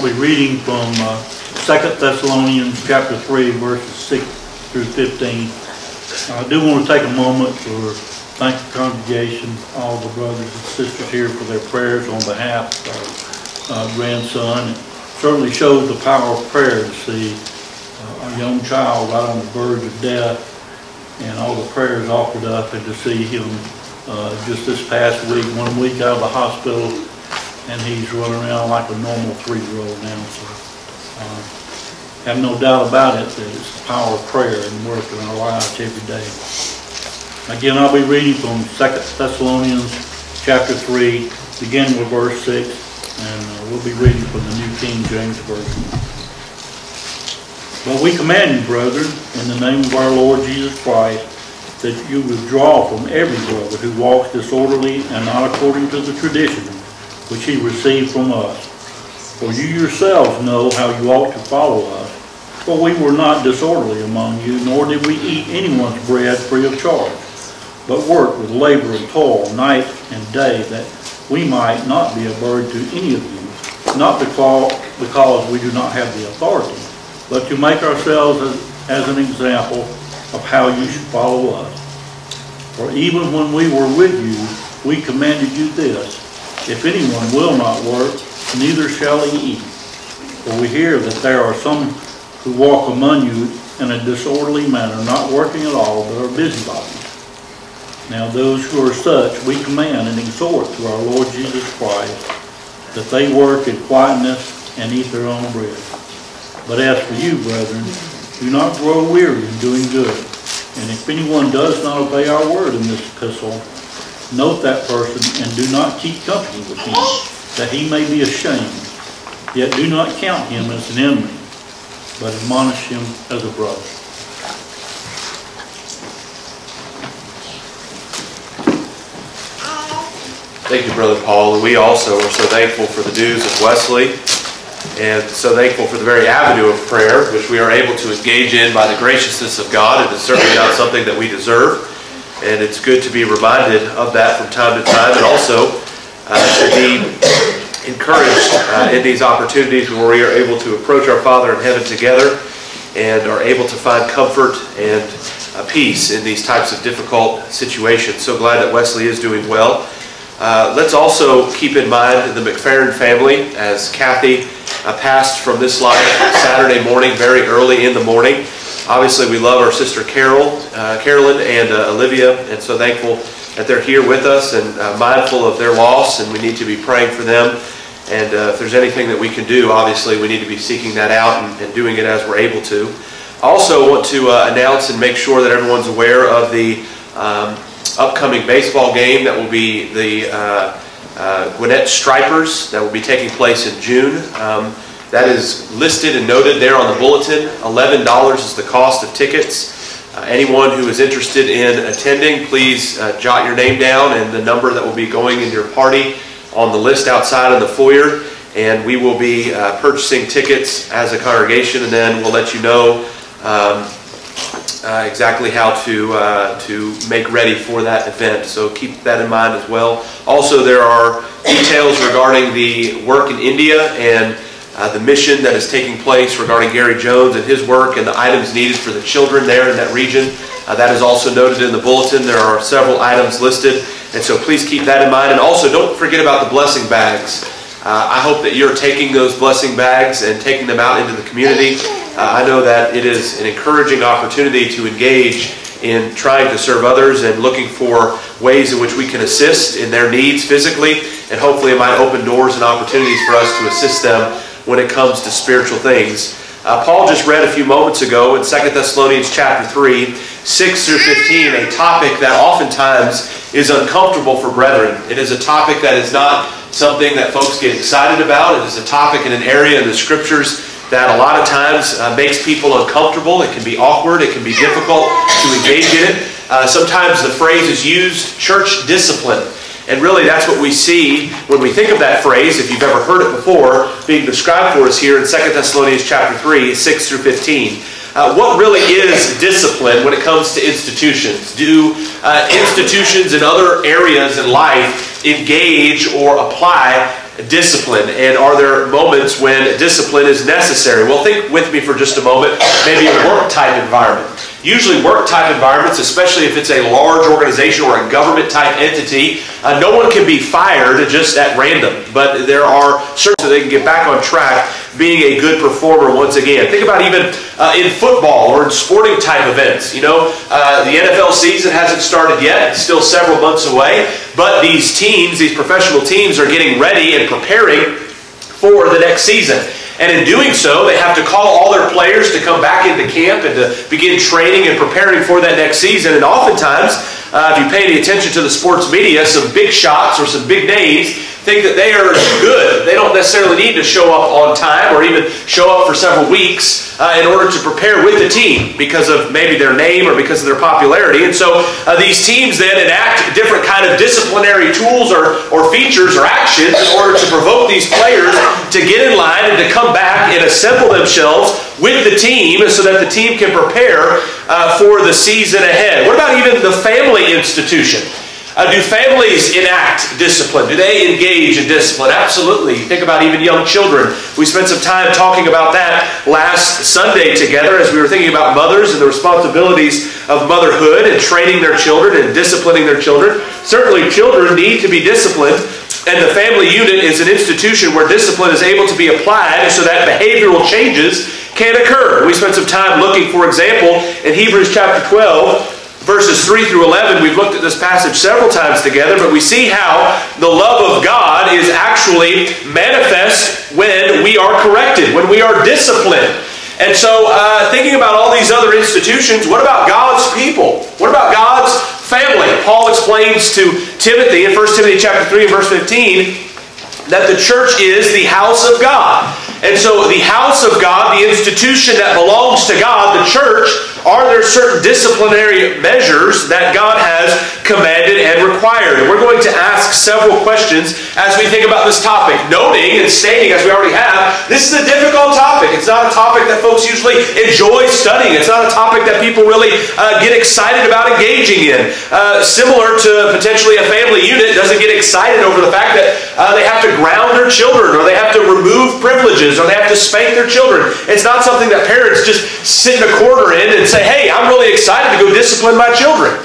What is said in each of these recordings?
I'll be reading from uh, 2 Thessalonians chapter 3, verses 6 through 15. I do want to take a moment to thank the congregation, all the brothers and sisters here for their prayers on behalf of our uh, grandson. It certainly shows the power of prayer to see uh, a young child right on the verge of death and all the prayers offered up and to see him uh, just this past week, one week out of the hospital, and he's running around like a normal three-year-old now. So, uh, have no doubt about it that it's the power of prayer and work in our lives every day. Again, I'll be reading from 2 Thessalonians chapter 3, beginning with verse 6, and uh, we'll be reading from the New King James Version. But we command you, brethren, in the name of our Lord Jesus Christ, that you withdraw from every brother who walks disorderly and not according to the tradition which he received from us. For you yourselves know how you ought to follow us. For we were not disorderly among you, nor did we eat anyone's bread free of charge, but worked with labor and toil night and day, that we might not be a burden to any of you, not because, we do not have the authority, but to make ourselves as, as an example of how you should follow us. For even when we were with you, we commanded you this, if anyone will not work, neither shall he eat. For we hear that there are some who walk among you in a disorderly manner, not working at all, but are busybodies. Now those who are such we command and exhort through our Lord Jesus Christ that they work in quietness and eat their own bread. But as for you, brethren, do not grow weary in doing good. And if anyone does not obey our word in this epistle, note that person and do not keep company with him, that he may be ashamed. Yet do not count him as an enemy, but admonish him as a brother. Thank you, Brother Paul. We also are so thankful for the dues of Wesley and so thankful for the very avenue of prayer, which we are able to engage in by the graciousness of God. It is certainly not something that we deserve. And it's good to be reminded of that from time to time and also uh, to be encouraged uh, in these opportunities where we are able to approach our Father in heaven together and are able to find comfort and uh, peace in these types of difficult situations. So glad that Wesley is doing well. Uh, let's also keep in mind the McFerrin family as Kathy uh, passed from this life Saturday morning, very early in the morning. Obviously, we love our sister Carol, uh, Carolyn, and uh, Olivia, and so thankful that they're here with us and uh, mindful of their loss, and we need to be praying for them. And if there's anything that we can do, obviously, we need to be seeking that out and, and doing it as we're able to. I also want to announce and make sure that everyone's aware of the um, upcoming baseball game that will be the uh, uh, Gwinnett Stripers that will be taking place in June. Um, that is listed and noted there on the bulletin. $11 is the cost of tickets. Uh, anyone who is interested in attending, please uh, jot your name down and the number that will be going in your party on the list outside in the foyer. And we will be uh, purchasing tickets as a congregation, and then we'll let you know um, uh, exactly how to, uh, to make ready for that event. So keep that in mind as well. Also, there are details regarding the work in India and uh, the mission that is taking place regarding Gary Jones and his work and the items needed for the children there in that region. Uh, that is also noted in the bulletin. There are several items listed, and so please keep that in mind. And also, don't forget about the blessing bags. Uh, I hope that you're taking those blessing bags and taking them out into the community. Uh, I know that it is an encouraging opportunity to engage in trying to serve others and looking for ways in which we can assist in their needs physically, and hopefully it might open doors and opportunities for us to assist them when it comes to spiritual things. Uh, Paul just read a few moments ago in 2 Thessalonians chapter 3, 6 through 15, a topic that oftentimes is uncomfortable for brethren. It is a topic that is not something that folks get excited about. It is a topic in an area in the scriptures that a lot of times uh, makes people uncomfortable. It can be awkward. It can be difficult to engage in it. Uh, sometimes the phrase is used church discipline. And really, that's what we see when we think of that phrase, if you've ever heard it before, being described for us here in 2 Thessalonians chapter 3, 6 through 15. Uh, what really is discipline when it comes to institutions? Do uh, institutions in other areas in life engage or apply discipline? And are there moments when discipline is necessary? Well, think with me for just a moment, maybe a work type environment. Usually, work type environments, especially if it's a large organization or a government type entity, uh, no one can be fired just at random. But there are certain so they can get back on track being a good performer once again. Think about even uh, in football or in sporting type events. You know, uh, the NFL season hasn't started yet, it's still several months away, but these teams, these professional teams, are getting ready and preparing for the next season. And in doing so, they have to call all their players to come back into camp and to begin training and preparing for that next season. And oftentimes, uh, if you pay any attention to the sports media, some big shots or some big names think that they are good. They don't necessarily need to show up on time or even show up for several weeks uh, in order to prepare with the team because of maybe their name or because of their popularity. And so uh, these teams then enact different kind of disciplinary tools or, or features or actions in order to provoke these players to get in line and to come back and assemble themselves with the team so that the team can prepare uh, for the season ahead. What about even the family institution? Uh, do families enact discipline? Do they engage in discipline? Absolutely. Think about even young children. We spent some time talking about that last Sunday together as we were thinking about mothers and the responsibilities of motherhood and training their children and disciplining their children. Certainly, children need to be disciplined, and the family unit is an institution where discipline is able to be applied so that behavioral changes can occur. We spent some time looking, for example, in Hebrews chapter 12 verses 3 through 11, we've looked at this passage several times together, but we see how the love of God is actually manifest when we are corrected, when we are disciplined. And so, uh, thinking about all these other institutions, what about God's people? What about God's family? Paul explains to Timothy in 1 Timothy chapter 3 and verse 15 that the church is the house of God. And so, the house of God, the institution that belongs to God, the church, are there certain disciplinary measures that God has commanded and required? And we're going to ask several questions as we think about this topic, noting and stating, as we already have, this is a difficult topic. It's not a topic that folks usually enjoy studying. It's not a topic that people really uh, get excited about engaging in. Uh, similar to potentially a family unit doesn't get excited over the fact that uh, they have to ground their children or they have to remove privileges or they have to spank their children. It's not something that parents just sit in a corner in and say, hey, I'm really excited to go discipline my children.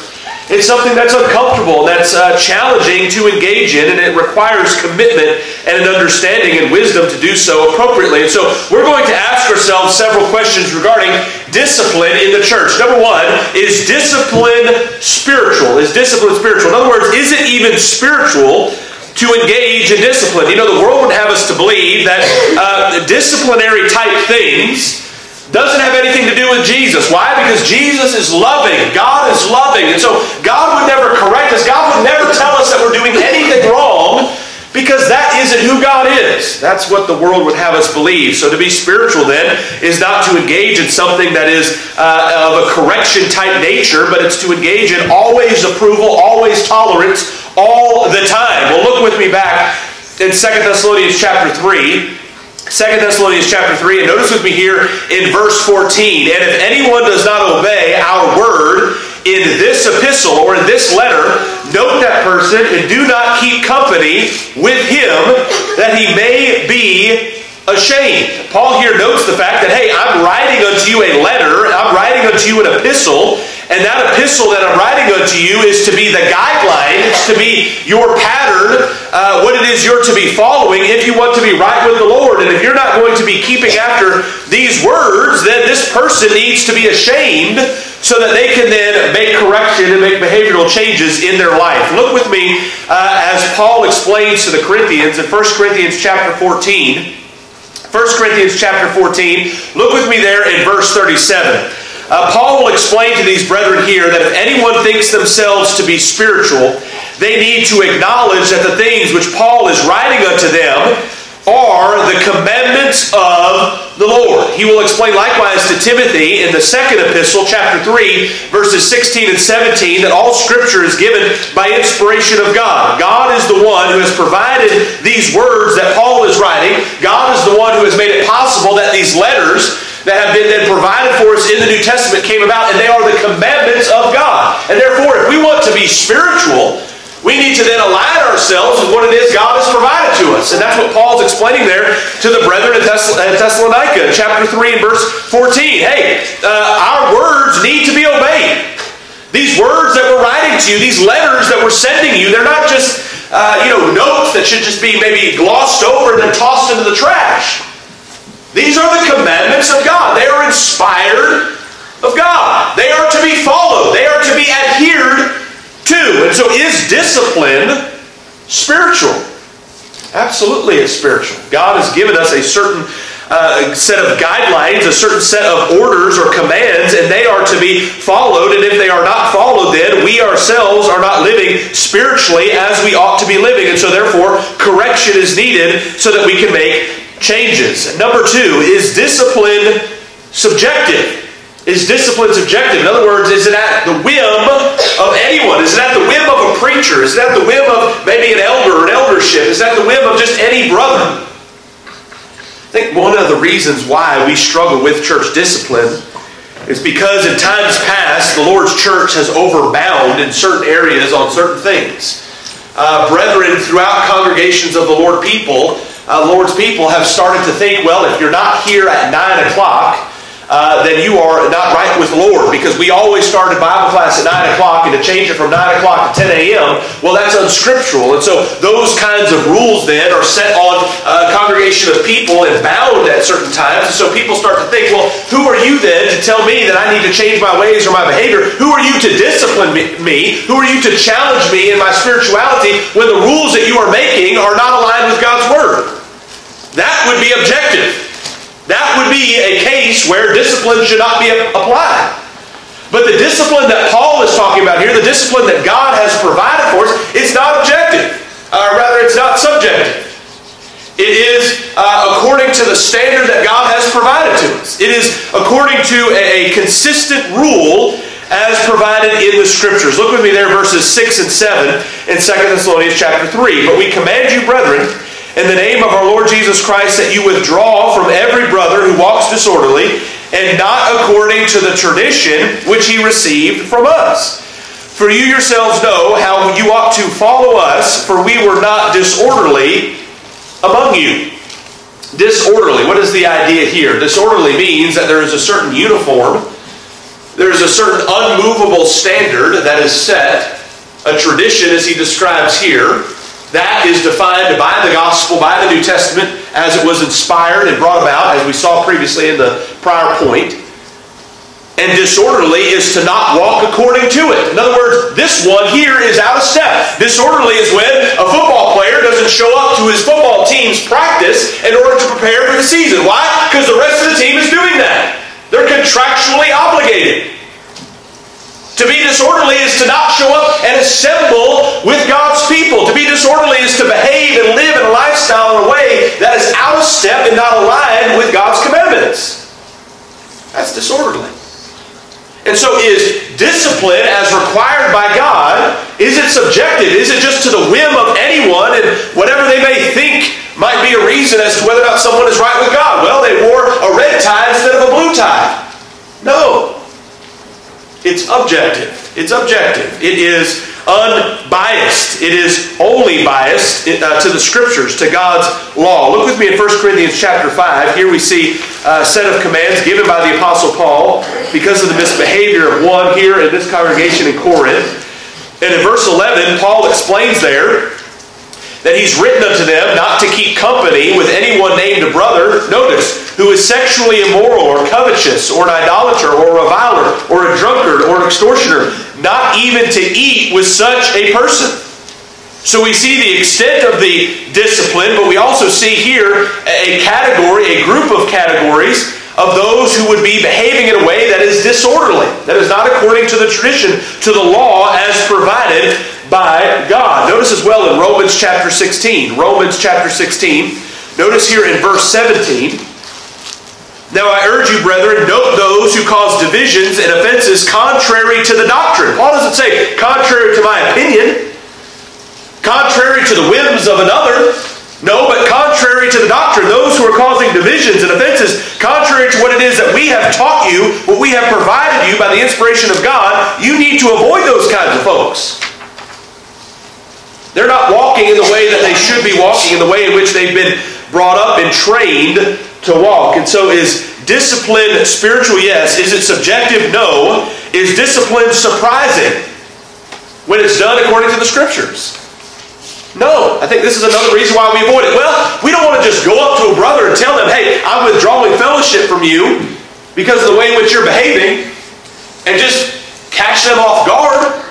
It's something that's uncomfortable, that's uh, challenging to engage in, and it requires commitment and an understanding and wisdom to do so appropriately. And so we're going to ask ourselves several questions regarding discipline in the church. Number one, is discipline spiritual? Is discipline spiritual? In other words, is it even spiritual to engage in discipline? You know, the world would have us to believe that uh, disciplinary type things doesn't have anything to do with Jesus. Why? Because Jesus is loving. God is loving. And so God would never correct us. God would never tell us that we're doing anything wrong because that isn't who God is. That's what the world would have us believe. So to be spiritual then is not to engage in something that is uh, of a correction type nature, but it's to engage in always approval, always tolerance, all the time. Well, look with me back in Second Thessalonians chapter 3. 2 Thessalonians chapter 3, and notice with me here in verse 14. And if anyone does not obey our word in this epistle or in this letter, note that person and do not keep company with him that he may be ashamed. Paul here notes the fact that, hey, I'm writing unto you a letter, I'm writing unto you an epistle, and that epistle that I'm writing unto you is to be the guideline, it's to be your pattern, uh, what it is you're to be following if you want to be right with the Lord. And if you're not going to be keeping after these words, then this person needs to be ashamed so that they can then make correction and make behavioral changes in their life. Look with me uh, as Paul explains to the Corinthians in 1 Corinthians chapter 14. 1 Corinthians chapter 14. Look with me there in verse 37. Uh, Paul will explain to these brethren here that if anyone thinks themselves to be spiritual, they need to acknowledge that the things which Paul is writing unto them are the commandments of the Lord. He will explain likewise to Timothy in the second epistle, chapter 3, verses 16 and 17, that all scripture is given by inspiration of God. God is the one who has provided these words that Paul is writing. God is the one who has made it possible that these letters that have been then provided for us in the New Testament came about, and they are the commandments of God. And therefore, if we want to be spiritual, we need to then align ourselves with what it is God has provided to us. And that's what Paul's explaining there to the brethren in Thessalonica, chapter 3 and verse 14. Hey, uh, our words need to be obeyed. These words that we're writing to you, these letters that we're sending you, they're not just uh, you know notes that should just be maybe glossed over and then tossed into the trash. These are the commandments of God. They are inspired of God. They are to be followed. They are to be adhered to. And so is discipline spiritual? Absolutely it's spiritual. God has given us a certain uh, set of guidelines, a certain set of orders or commands, and they are to be followed. And if they are not followed, then we ourselves are not living spiritually as we ought to be living. And so, therefore, correction is needed so that we can make changes. Number two, is discipline subjective? Is discipline subjective? In other words, is it at the whim of anyone? Is it at the whim of a preacher? Is it at the whim of maybe an elder or an eldership? Is that the whim of just any brother? I think one of the reasons why we struggle with church discipline is because in times past, the Lord's church has overbound in certain areas on certain things. Uh, brethren throughout congregations of the Lord people, uh, Lord's people have started to think, well, if you're not here at 9 o'clock, uh, then you are not right with the Lord because we always started Bible class at 9 o'clock and to change it from 9 o'clock to 10 a.m., well, that's unscriptural. And so those kinds of rules then are set on a congregation of people and bound at certain times. And so people start to think, well, who are you then to tell me that I need to change my ways or my behavior? Who are you to discipline me? Who are you to challenge me in my spirituality when the rules that you are making are not aligned with God's Word? That would be objective. That would be a case where discipline should not be applied. But the discipline that Paul is talking about here, the discipline that God has provided for us, it's not objective. Uh, rather, it's not subjective. It is uh, according to the standard that God has provided to us. It is according to a, a consistent rule as provided in the Scriptures. Look with me there, verses 6 and 7 in 2 Thessalonians chapter 3. But we command you, brethren, in the name of our Lord Jesus Christ that you withdraw from every brother who walks disorderly and not according to the tradition which he received from us. For you yourselves know how you ought to follow us, for we were not disorderly among you. Disorderly, what is the idea here? Disorderly means that there is a certain uniform, there is a certain unmovable standard that is set, a tradition as he describes here, that is defined by the gospel, by the New Testament, as it was inspired and brought about, as we saw previously in the prior point. And disorderly is to not walk according to it. In other words, this one here is out of step. Disorderly is when a football player doesn't show up to his football team's practice in order to prepare for the season. Why? Because the rest of the team is doing that. They're contractually obligated. To be disorderly is to not show up and assemble with God's people. To be disorderly is to behave and live in a lifestyle in a way that is out of step and not aligned with God's commandments. That's disorderly. And so is discipline as required by God, is it subjective? Is it just to the whim of anyone and whatever they may think might be a reason as to whether or not someone is right with God? Well, they wore a red tie instead of a blue tie. No. It's objective. It's objective. It is unbiased. It is only biased uh, to the scriptures, to God's law. Look with me in 1 Corinthians chapter 5. Here we see a set of commands given by the Apostle Paul because of the misbehavior of one here in this congregation in Corinth. And in verse 11, Paul explains there that he's written unto them not to keep company with anyone named a brother, notice, who is sexually immoral or covetous or an idolater or a reviler or a drunkard or an extortioner, not even to eat with such a person. So we see the extent of the discipline, but we also see here a category, a group of categories of those who would be behaving in a way that is disorderly, that is not according to the tradition, to the law as provided by God. Notice as well in Romans chapter 16. Romans chapter 16. Notice here in verse 17. Now I urge you, brethren, note those who cause divisions and offenses contrary to the doctrine. Paul doesn't say contrary to my opinion, contrary to the whims of another. No, but contrary to the doctrine, those who are causing divisions and offenses, contrary to what it is that we have taught you, what we have provided you by the inspiration of God, you need to avoid those kinds of folks. They're not walking in the way that they should be walking, in the way in which they've been brought up and trained to walk. And so is discipline spiritual? Yes. Is it subjective? No. Is discipline surprising when it's done according to the scriptures? No. I think this is another reason why we avoid it. Well, we don't want to just go up to a brother and tell them, hey, I'm withdrawing fellowship from you because of the way in which you're behaving and just catch them off guard.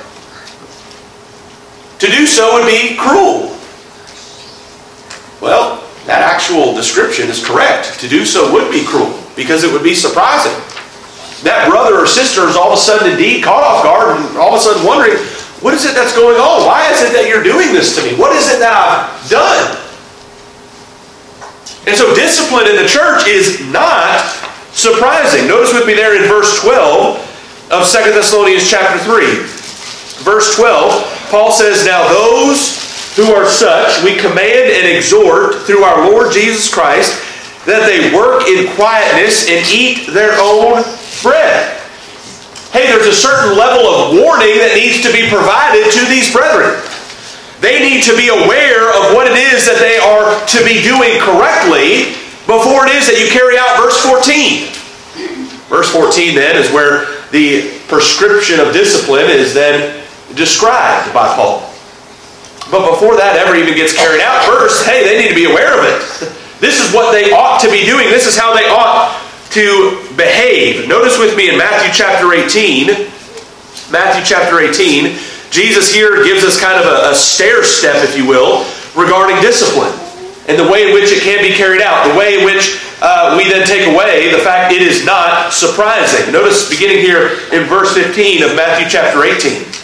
To do so would be cruel. Well, that actual description is correct. To do so would be cruel because it would be surprising. That brother or sister is all of a sudden indeed caught off guard and all of a sudden wondering, what is it that's going on? Why is it that you're doing this to me? What is it that I've done? And so discipline in the church is not surprising. Notice with me there in verse 12 of 2 Thessalonians chapter 3. Verse 12, Paul says, Now those who are such, we command and exhort through our Lord Jesus Christ that they work in quietness and eat their own bread. Hey, there's a certain level of warning that needs to be provided to these brethren. They need to be aware of what it is that they are to be doing correctly before it is that you carry out verse 14. Verse 14 then is where the prescription of discipline is then described by Paul. But before that ever even gets carried out, first, hey, they need to be aware of it. This is what they ought to be doing. This is how they ought to behave. Notice with me in Matthew chapter 18, Matthew chapter 18, Jesus here gives us kind of a, a stair step, if you will, regarding discipline and the way in which it can be carried out, the way in which uh, we then take away the fact it is not surprising. Notice beginning here in verse 15 of Matthew chapter 18.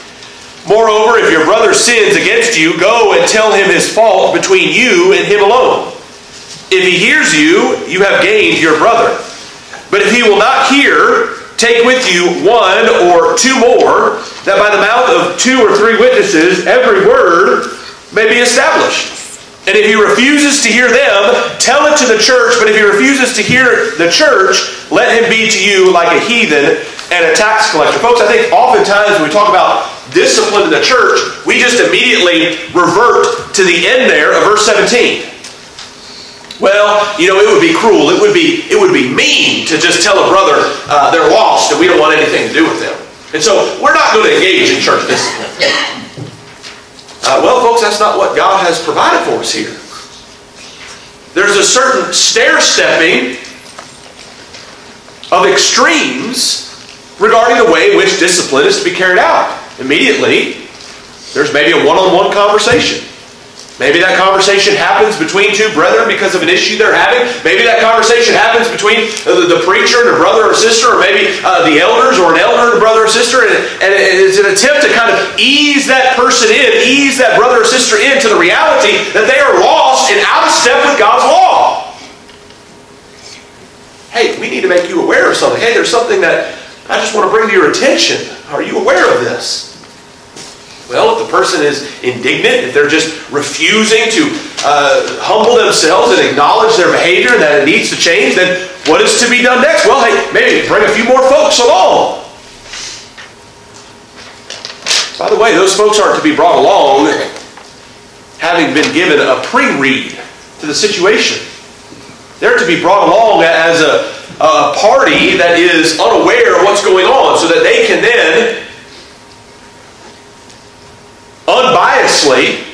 Moreover, if your brother sins against you, go and tell him his fault between you and him alone. If he hears you, you have gained your brother. But if he will not hear, take with you one or two more, that by the mouth of two or three witnesses every word may be established. And if he refuses to hear them, tell it to the church. But if he refuses to hear the church, let him be to you like a heathen and a tax collector. Folks, I think oftentimes when we talk about discipline in the church, we just immediately revert to the end there of verse 17. Well, you know, it would be cruel. It would be, it would be mean to just tell a brother uh, they're lost and we don't want anything to do with them. And so we're not going to engage in church discipline. Uh, well, folks, that's not what God has provided for us here. There's a certain stair stepping of extremes regarding the way in which discipline is to be carried out immediately, there's maybe a one-on-one conversation. Maybe that conversation happens between two brethren because of an issue they're having. Maybe that conversation happens between the, the preacher and a brother or sister, or maybe uh, the elders or an elder and a brother or sister. And, and it's an attempt to kind of ease that person in, ease that brother or sister into the reality that they are lost and out of step with God's law. Hey, we need to make you aware of something. Hey, there's something that I just want to bring to your attention. Are you aware of this? Well, if the person is indignant, if they're just refusing to uh, humble themselves and acknowledge their behavior and that it needs to change, then what is to be done next? Well, hey, maybe bring a few more folks along. By the way, those folks aren't to be brought along having been given a pre-read to the situation. They're to be brought along as a, a party that is unaware of what's going on so that they can then unbiasedly,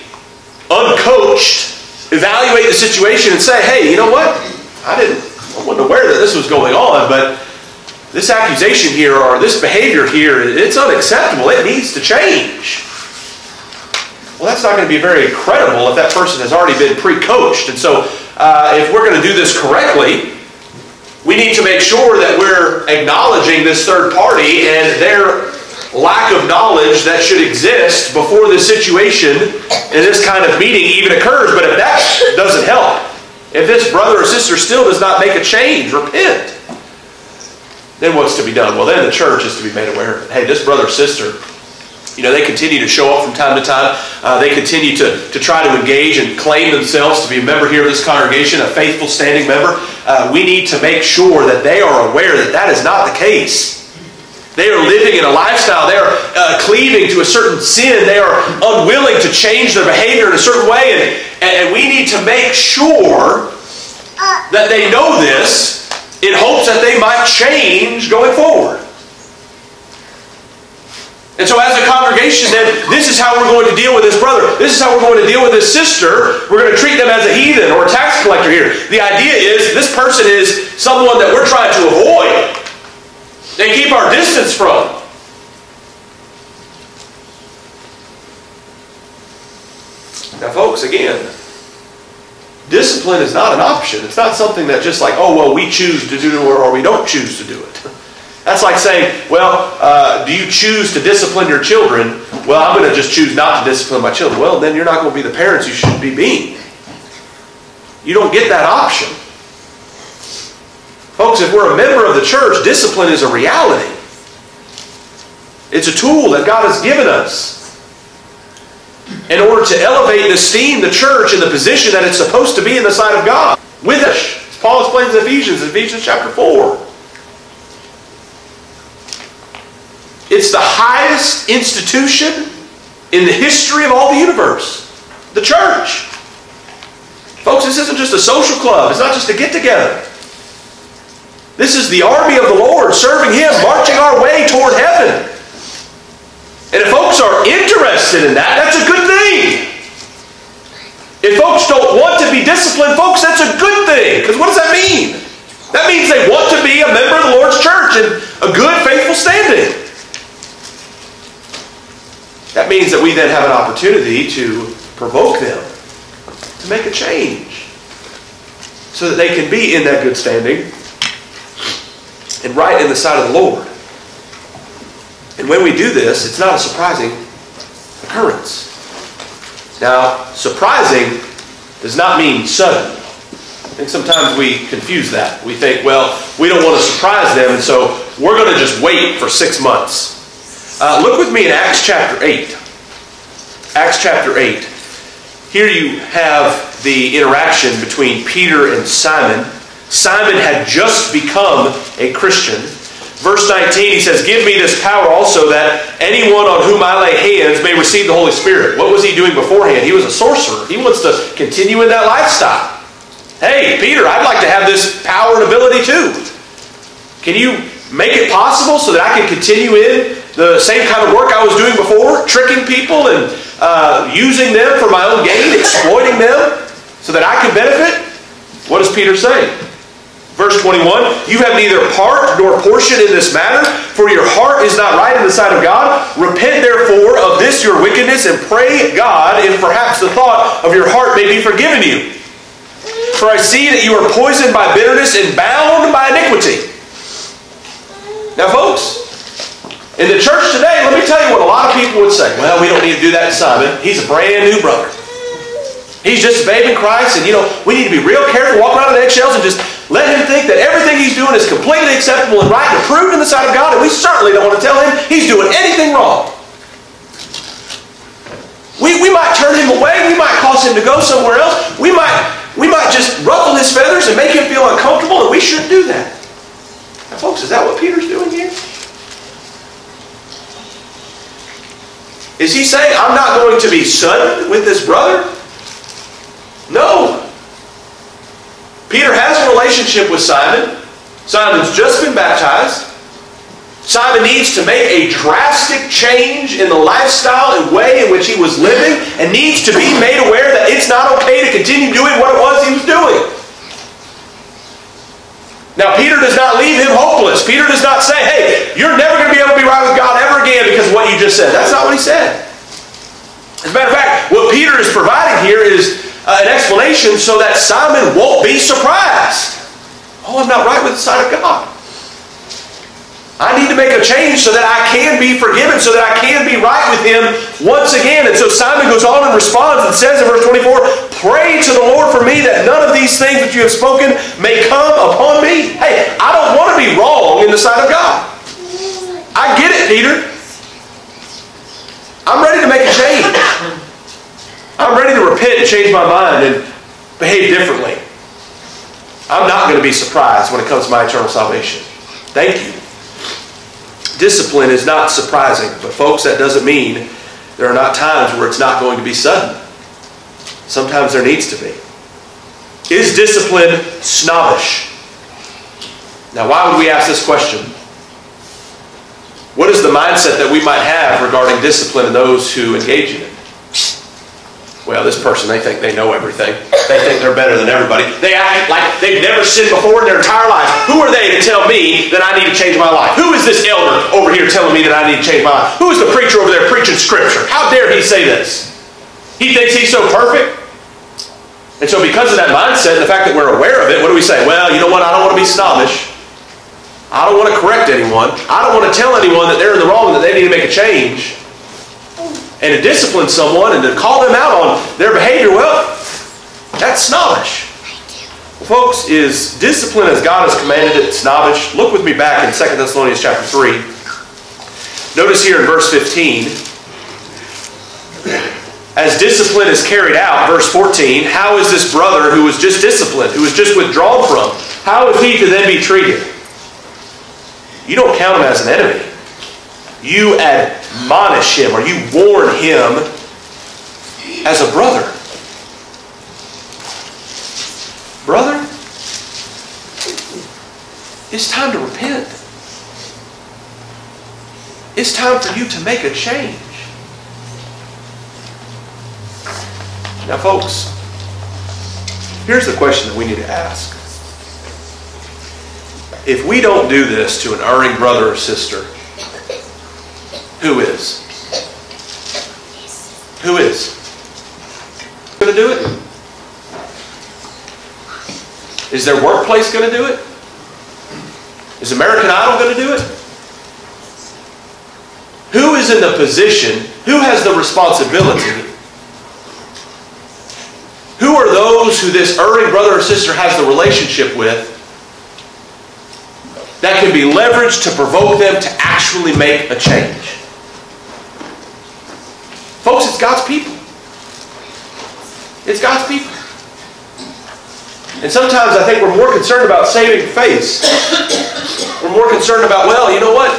uncoached, evaluate the situation and say, hey, you know what? I didn't, I wasn't aware that this was going on, but this accusation here or this behavior here, it's unacceptable. It needs to change. Well, that's not going to be very credible if that person has already been pre-coached. And so uh, if we're going to do this correctly, we need to make sure that we're acknowledging this third party and their lack of knowledge that should exist before the situation in this kind of meeting even occurs. But if that doesn't help, if this brother or sister still does not make a change, repent, then what's to be done? Well, then the church is to be made aware. Hey, this brother or sister, you know, they continue to show up from time to time. Uh, they continue to, to try to engage and claim themselves to be a member here of this congregation, a faithful standing member. Uh, we need to make sure that they are aware that that is not the case. They are living in a lifestyle. They are uh, cleaving to a certain sin. They are unwilling to change their behavior in a certain way. And, and we need to make sure that they know this in hopes that they might change going forward. And so as a congregation then, this is how we're going to deal with this brother. This is how we're going to deal with this sister. We're going to treat them as a heathen or a tax collector here. The idea is this person is someone that we're trying to avoid. They keep our distance from. Now folks, again, discipline is not an option. It's not something that just like, oh, well, we choose to do it or we don't choose to do it. That's like saying, well, uh, do you choose to discipline your children? Well, I'm going to just choose not to discipline my children. Well, then you're not going to be the parents you should be being. You don't get that option. Folks, if we're a member of the church, discipline is a reality. It's a tool that God has given us in order to elevate and esteem the church in the position that it's supposed to be in the sight of God. With us. as Paul explains in Ephesians, Ephesians chapter 4. It's the highest institution in the history of all the universe. The church. Folks, this isn't just a social club. It's not just a get-together. This is the army of the Lord serving Him, marching our way toward heaven. And if folks are interested in that, that's a good thing. If folks don't want to be disciplined, folks, that's a good thing. Because what does that mean? That means they want to be a member of the Lord's church in a good, faithful standing. That means that we then have an opportunity to provoke them to make a change so that they can be in that good standing and right in the sight of the Lord. And when we do this, it's not a surprising occurrence. Now, surprising does not mean sudden. I think sometimes we confuse that. We think, well, we don't want to surprise them, so we're going to just wait for six months uh, look with me in Acts chapter 8. Acts chapter 8. Here you have the interaction between Peter and Simon. Simon had just become a Christian. Verse 19, he says, Give me this power also that anyone on whom I lay hands may receive the Holy Spirit. What was he doing beforehand? He was a sorcerer. He wants to continue in that lifestyle. Hey, Peter, I'd like to have this power and ability too. Can you make it possible so that I can continue in the same kind of work I was doing before, tricking people and uh, using them for my own gain, exploiting them so that I can benefit? What does Peter say? Verse 21, You have neither part nor portion in this matter, for your heart is not right in the sight of God. Repent therefore of this your wickedness, and pray God if perhaps the thought of your heart may be forgiven you. For I see that you are poisoned by bitterness and bound by iniquity. Now, folks, in the church today, let me tell you what a lot of people would say. Well, we don't need to do that to Simon. He's a brand new brother. He's just a babe in Christ, and you know, we need to be real careful, walk around in eggshells, and just let him think that everything he's doing is completely acceptable and right and approved in the sight of God, and we certainly don't want to tell him he's doing anything wrong. We, we might turn him away, we might cause him to go somewhere else, we might, we might just ruffle his feathers and make him feel uncomfortable, and we shouldn't do that. Now, folks, is that what Peter's doing here? Is he saying, I'm not going to be sudden with this brother? No. Peter has a relationship with Simon. Simon's just been baptized. Simon needs to make a drastic change in the lifestyle and way in which he was living and needs to be made aware that it's not okay to continue doing what it was he was doing. Now, Peter does not leave him hopeless. Peter does not say, hey, you're never going to be able to be right with God ever again because of what you just said. That's not what he said. As a matter of fact, what Peter is providing here is uh, an explanation so that Simon won't be surprised. Oh, I'm not right with the sight of God. I need to make a change so that I can be forgiven, so that I can be right with Him once again. And so Simon goes on and responds and says in verse 24, Pray to the Lord for me that none of these things that you have spoken may come upon me. Hey, I don't want to be wrong in the sight of God. I get it, Peter. I'm ready to make a change. I'm ready to repent and change my mind and behave differently. I'm not going to be surprised when it comes to my eternal salvation. Thank you. discipline is not surprising. But, folks, that doesn't mean there are not times where it's not going to be sudden. Sometimes there needs to be. Is discipline snobbish? Now, why would we ask this question? What is the mindset that we might have regarding discipline and those who engage in it? Well, this person, they think they know everything. They think they're better than everybody. They act like they've never sinned before in their entire life. Who are they to tell me that I need to change my life? Who is this elder over here telling me that I need to change my life? Who is the preacher over there preaching scripture? How dare he say this? He thinks he's so perfect? And so because of that mindset and the fact that we're aware of it, what do we say? Well, you know what? I don't want to be snobbish. I don't want to correct anyone. I don't want to tell anyone that they're in the wrong and that they need to make a change and to discipline someone and to call them out on their behavior, well, that's snobbish. Well, folks, is discipline as God has commanded it snobbish? Look with me back in 2 Thessalonians chapter 3. Notice here in verse 15, as discipline is carried out, verse 14, how is this brother who was just disciplined, who was just withdrawn from, how is he to then be treated? You don't count him as an enemy. You admonish him or you warn him as a brother. Brother, it's time to repent. It's time for you to make a change. Now, folks, here's the question that we need to ask. If we don't do this to an erring brother or sister, who is? Who is? Going to do it? Is their workplace going to do it? Is American Idol going to do it? Who is in the position? Who has the responsibility? Who are those who this erring brother or sister has the relationship with that can be leveraged to provoke them to actually make a change? It's God's people. It's God's people. And sometimes I think we're more concerned about saving face. We're more concerned about, well, you know what?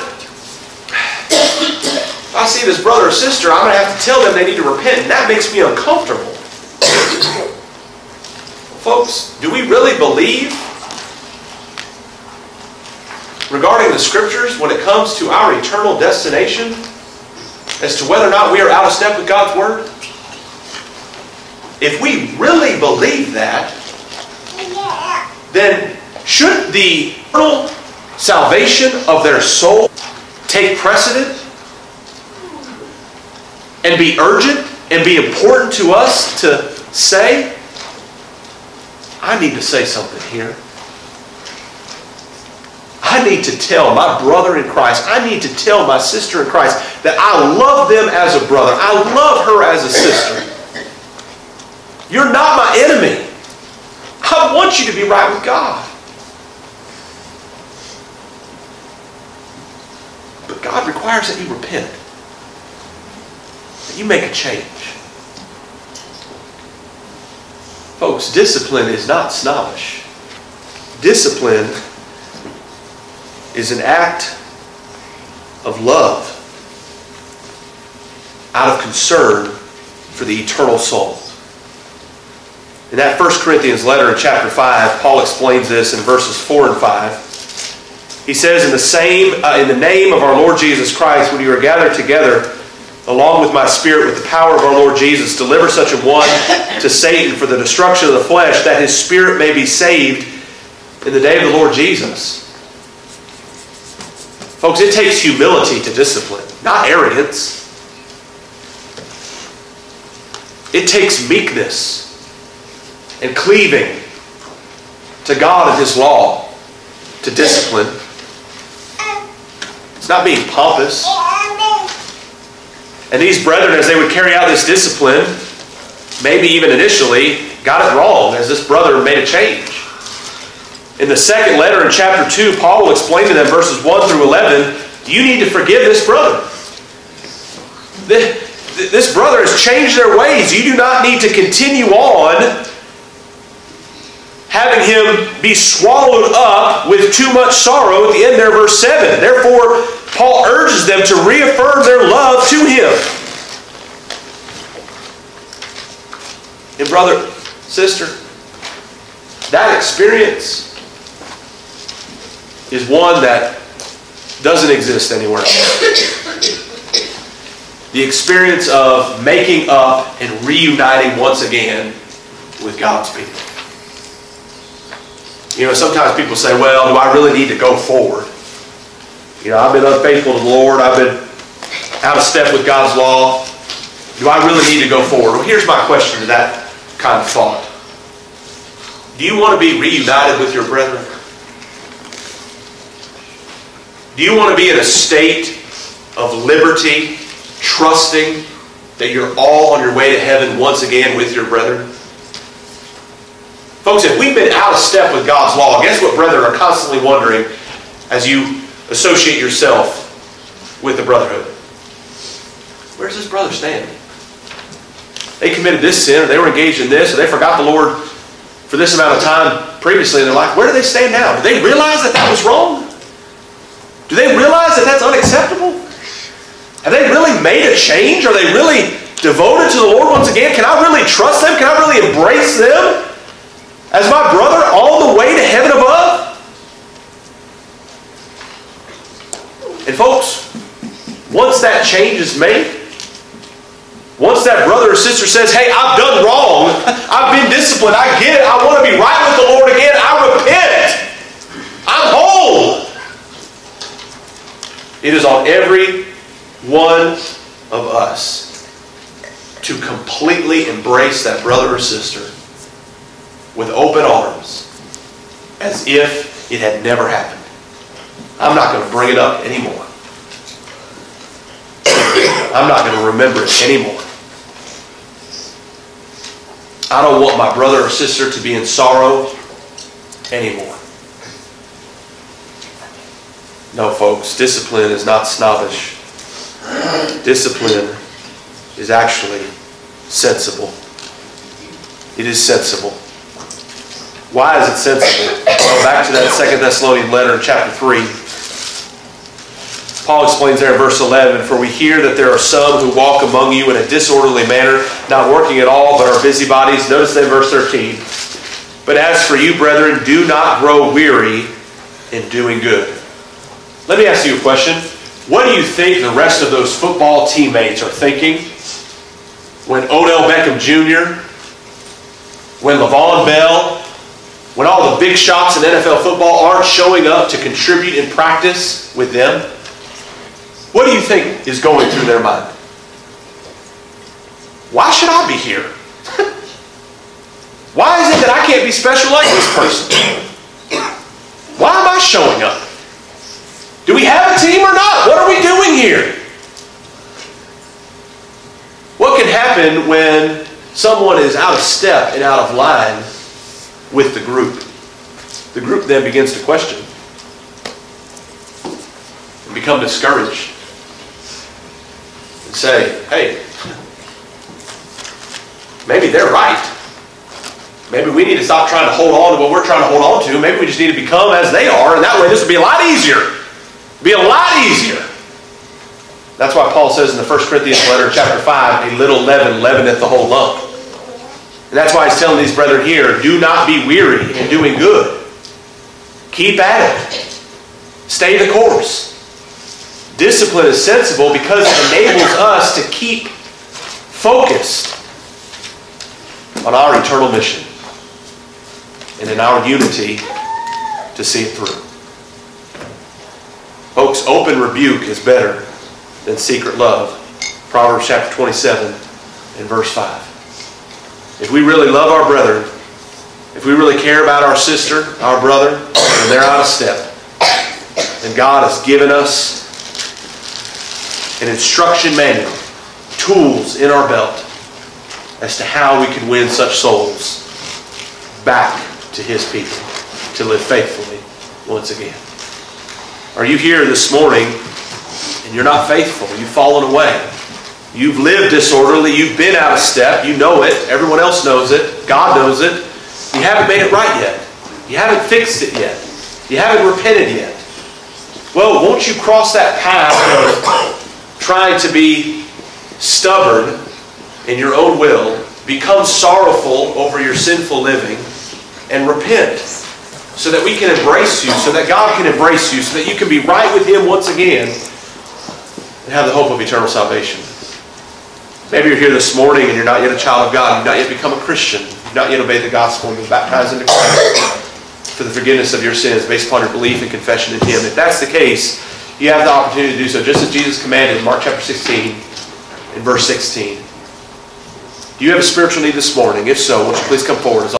If I see this brother or sister, I'm going to have to tell them they need to repent, and that makes me uncomfortable. Folks, do we really believe regarding the scriptures when it comes to our eternal destination as to whether or not we are out of step with God's Word? If we really believe that, then should the eternal salvation of their soul take precedent and be urgent and be important to us to say, I need to say something here. I need to tell my brother in Christ, I need to tell my sister in Christ that I love them as a brother. I love her as a sister. You're not my enemy. I want you to be right with God. But God requires that you repent, that you make a change. Folks, discipline is not snobbish. Discipline is an act of love out of concern for the eternal soul. In that 1 Corinthians letter in chapter 5, Paul explains this in verses 4 and 5. He says, In the same, uh, in the name of our Lord Jesus Christ, when you are gathered together, along with my spirit, with the power of our Lord Jesus, deliver such a one to Satan for the destruction of the flesh, that his spirit may be saved in the day of the Lord Jesus. Folks, it takes humility to discipline, not arrogance. It takes meekness and cleaving to God and His law to discipline. It's not being pompous. And these brethren, as they would carry out this discipline, maybe even initially, got it wrong as this brother made a change. In the second letter in chapter 2, Paul will explain to them verses 1 through 11 you need to forgive this brother. This brother has changed their ways. You do not need to continue on having him be swallowed up with too much sorrow at the end there, verse 7. Therefore, Paul urges them to reaffirm their love to him. And brother, sister, that experience is one that doesn't exist anywhere else. The experience of making up and reuniting once again with God's people. You know, sometimes people say, well, do I really need to go forward? You know, I've been unfaithful to the Lord. I've been out of step with God's law. Do I really need to go forward? Well, here's my question to that kind of thought. Do you want to be reunited with your brethren? Do you want to be in a state of liberty, trusting that you're all on your way to heaven once again with your brethren? Folks, if we've been out of step with God's law, guess what brethren are constantly wondering as you associate yourself with the brotherhood? Where's this brother standing? They committed this sin, or they were engaged in this, or they forgot the Lord for this amount of time previously in their life. Where do they stand now? Do they realize that that was wrong? Do they realize that that's unacceptable? Have they really made a change? Are they really devoted to the Lord once again? Can I really trust them? Can I really embrace them as my brother all the way to heaven above? And folks, once that change is made, once that brother or sister says, hey, I've done wrong, I've been disciplined, I get it, I want to be right with the Lord again, I repent, I'm whole. It is on every one of us to completely embrace that brother or sister with open arms as if it had never happened. I'm not going to bring it up anymore. I'm not going to remember it anymore. I don't want my brother or sister to be in sorrow anymore. No, folks, discipline is not snobbish. Discipline is actually sensible. It is sensible. Why is it sensible? Well, back to that Second Thessalonian letter chapter 3. Paul explains there in verse 11, For we hear that there are some who walk among you in a disorderly manner, not working at all, but are busybodies. Notice that verse 13. But as for you, brethren, do not grow weary in doing good. Let me ask you a question. What do you think the rest of those football teammates are thinking when Odell Beckham Jr., when Le'Veon Bell, when all the big shots in NFL football aren't showing up to contribute in practice with them? What do you think is going through their mind? Why should I be here? Why is it that I can't be special like this person? Why am I showing up? Do we have a team or not? What are we doing here? What can happen when someone is out of step and out of line with the group? The group then begins to question and become discouraged and say, hey, maybe they're right. Maybe we need to stop trying to hold on to what we're trying to hold on to. Maybe we just need to become as they are, and that way this will be a lot easier. Be a lot easier. That's why Paul says in the 1 Corinthians letter, chapter 5, a little leaven leaveneth the whole lump. And that's why he's telling these brethren here, do not be weary in doing good. Keep at it. Stay the course. Discipline is sensible because it enables us to keep focused on our eternal mission and in our unity to see it through. Folks, open rebuke is better than secret love. Proverbs chapter 27 and verse 5. If we really love our brethren, if we really care about our sister, our brother, and they're out of step, then God has given us an instruction manual, tools in our belt as to how we can win such souls back to His people to live faithfully once again. Are you here this morning and you're not faithful? You've fallen away. You've lived disorderly. You've been out of step. You know it. Everyone else knows it. God knows it. You haven't made it right yet. You haven't fixed it yet. You haven't repented yet. Well, won't you cross that path of trying to be stubborn in your own will, become sorrowful over your sinful living, and repent so that we can embrace you, so that God can embrace you, so that you can be right with Him once again and have the hope of eternal salvation. Maybe you're here this morning and you're not yet a child of God, you've not yet become a Christian, you've not yet obeyed the gospel, and been baptized into Christ for the forgiveness of your sins based upon your belief and confession in Him. If that's the case, you have the opportunity to do so, just as Jesus commanded in Mark chapter 16 and verse 16. Do you have a spiritual need this morning? If so, won't you please come forward as